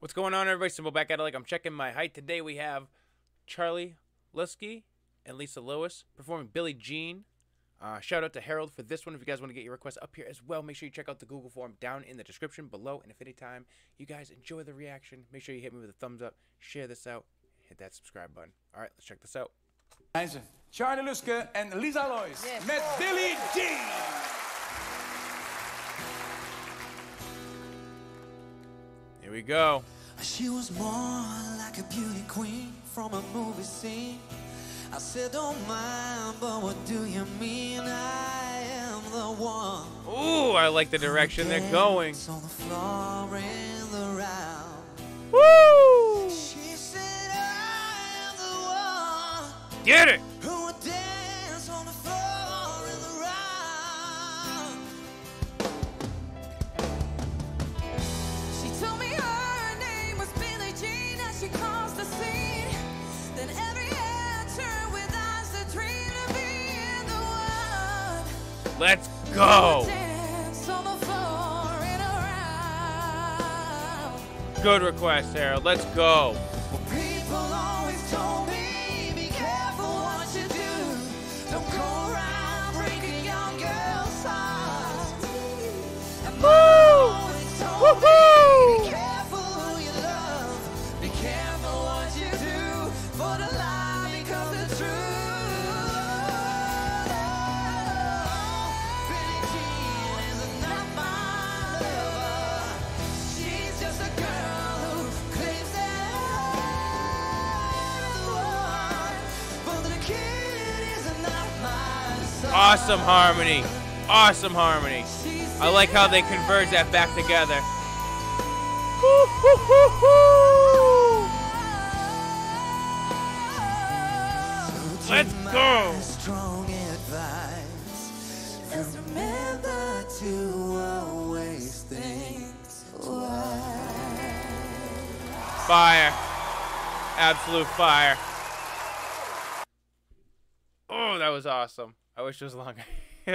What's going on, everybody? Simple back at it like I'm checking my height. Today we have Charly Luske and Lisa Lois performing Billie Jean. Uh, shout out to Harold for this one. If you guys want to get your requests up here as well, make sure you check out the Google form down in the description below. And if any time you guys enjoy the reaction, make sure you hit me with a thumbs up, share this out, hit that subscribe button. All right, let's check this out. Zijn Charly Luske en Lisa Lois met Billie Jean. Here we go. She was more like a beauty queen from a movie scene. I said, don't mind, but what do you mean? I am the one. Ooh, I like the direction they're going. On the floor in the round. Woo! She said, I am the one Get it! Let's go! Dance on the floor in a round. Good request, Harold. Let's go. People always told me, be careful what you do. Don't go Awesome harmony. Awesome harmony. I like how they converge that back together. Let's go. Strong advice. Just remember to always think twice. Fire. Absolute fire. Oh, that was awesome. I wish it was longer. All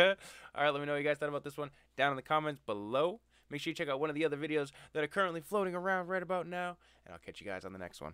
right, let me know what you guys thought about this one down in the comments below. Make sure you check out one of the other videos that are currently floating around right about now, and I'll catch you guys on the next one.